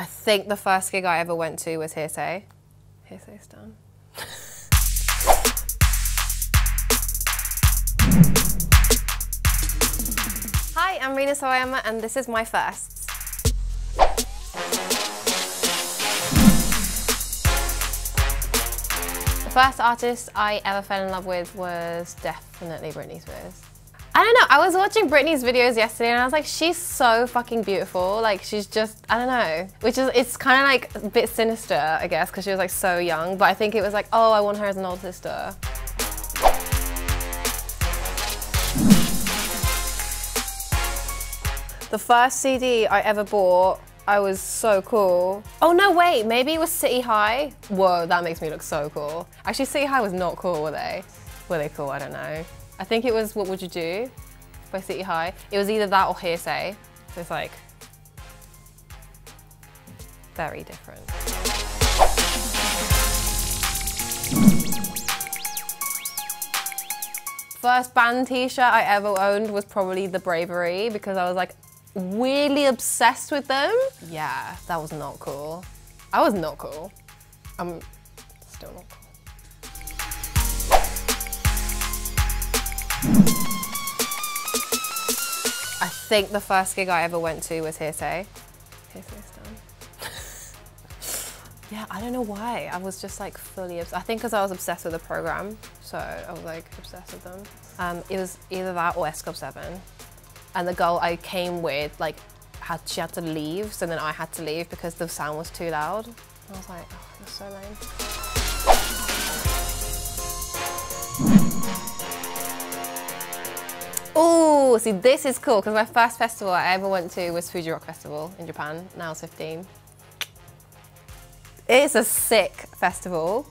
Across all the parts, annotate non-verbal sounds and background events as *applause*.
I think the first gig I ever went to was Hear'Say. Hear'Say's done. Hi, I'm Rina Sawayama and this is my first. The first artist I ever fell in love with was definitely Britney Spears. I don't know, I was watching Britney's videos yesterday and I was like, she's so fucking beautiful. Like she's just, I don't know, which is, it's kind of like a bit sinister, I guess, because she was like so young, but I think it was like, oh, I want her as an older sister. The first CD I ever bought, I was so cool. Oh no, wait, maybe it was City High. Whoa, that makes me look so cool. Actually, City High was not cool, were they? Were they cool? I don't know. I think it was What Would You Do by City High. It was either that or Hear'Say. So it's like very different. First band t-shirt I ever owned was probably The Bravery because I was like weirdly obsessed with them. Yeah, that was not cool. I was not cool. I'm still not cool. Think the first gig I ever went to was Hear'Say. Hear'Say's done. *laughs* yeah, I don't know why. I was just like fully obsessed. I think because I was obsessed with the program, so I was like obsessed with them. Um, it was either that or S Club 7. And the girl I came with, like, had she had to leave, so then I had to leave because the sound was too loud. I was like, oh, was so lame. Oh, see, this is cool because my first festival I ever went to was Fuji Rock Festival in Japan. Now I was 15. It's a sick festival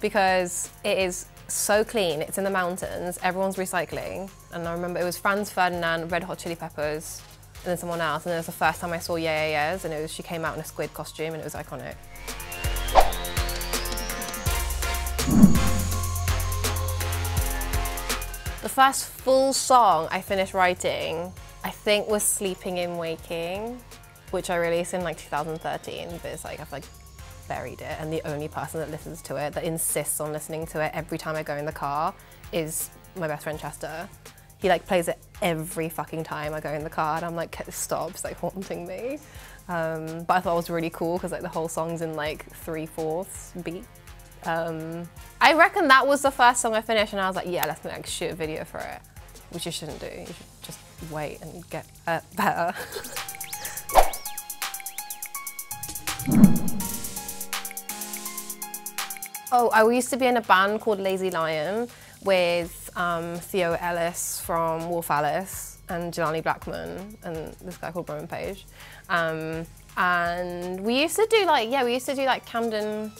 because it is so clean. It's in the mountains. Everyone's recycling. And I remember it was Franz Ferdinand, Red Hot Chili Peppers, and then someone else. And it was the first time I saw Yeah Yeah Yeahs, and it was she came out in a squid costume, and it was iconic. The first full song I finished writing, I think was Sleeping in Waking, which I released in like 2013, but it's like I've like buried it and the only person that listens to it, that insists on listening to it every time I go in the car is my best friend Chester. He like plays it every fucking time I go in the car and I'm like, stop, it's like haunting me. Um, but I thought it was really cool because like the whole song's in like three fourths beat. Um, I reckon that was the first song I finished and I was like, yeah, let's make like shoot a video for it, which you shouldn't do. You should just wait and get uh, *laughs* better. oh, I used to be in a band called Lazy Lion with um, Theo Ellis from Wolf Alice and Jelani Blackman and this guy called Roman Page. Um, and we used to do like, yeah, we used to do like Camden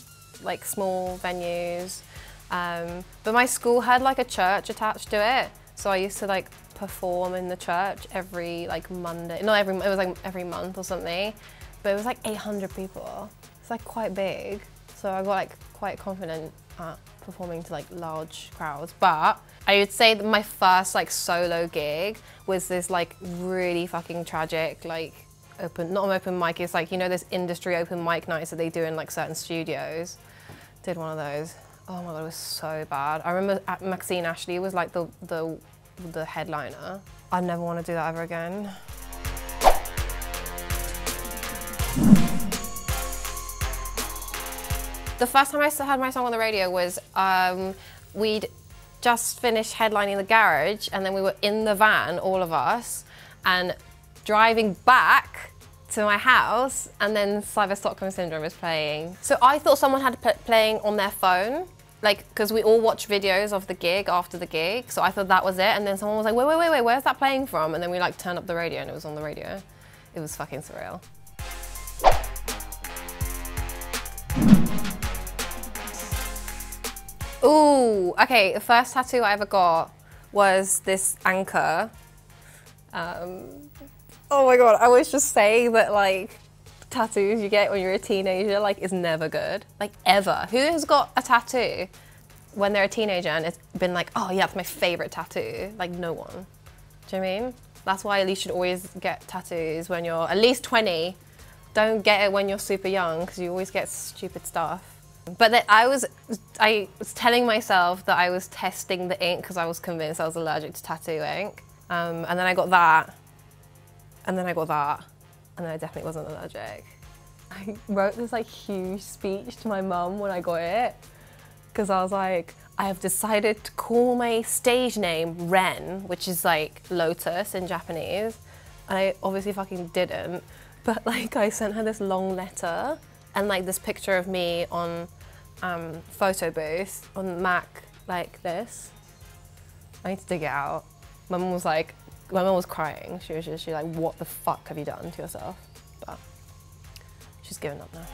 like small venues. Um, but my school had like a church attached to it. So I used to like perform in the church every like Monday, not every, it was like every month or something. But it was like 800 people. It's like quite big. So I got like quite confident at performing to like large crowds. But I would say that my first like solo gig was this like really fucking tragic like open, not an open mic, it's like, you know, this industry open mic nights that they do in like certain studios. Did one of those. Oh my God, it was so bad. I remember Maxine Ashley was like the, the, the headliner. I never want to do that ever again. The first time I had my song on the radio was um, we'd just finished headlining the garage and then we were in the van, all of us, and driving back to my house and then Cyber Stockholm Syndrome was playing. So I thought someone had playing on their phone, like, because we all watch videos of the gig after the gig, so I thought that was it, and then someone was like, wait, wait, wait, wait, where's that playing from? And then we like turned up the radio and it was on the radio. It was fucking surreal. Ooh, okay, the first tattoo I ever got was this anchor. Um, oh my god, I was just saying that like tattoos you get when you're a teenager like is never good, like ever. Who has got a tattoo when they're a teenager and it's been like, oh yeah, it's my favorite tattoo? Like no one. Do you know what I mean? That's why at you should always get tattoos when you're at least 20 don't get it when you're super young because you always get stupid stuff. But that I was, I was telling myself that I was testing the ink because I was convinced I was allergic to tattoo ink. Um, and then I got that, and then I got that, and then I definitely wasn't allergic. *laughs* I wrote this like huge speech to my mum when I got it because I was like, I have decided to call my stage name Ren, which is like lotus in Japanese. And I obviously fucking didn't, but *laughs* like I sent her this long letter and like this picture of me on um, photo booth on Mac like this. I need to dig it out. Mum was like, my mum was crying. She was just she like, what the fuck have you done to yourself? But she's given up now.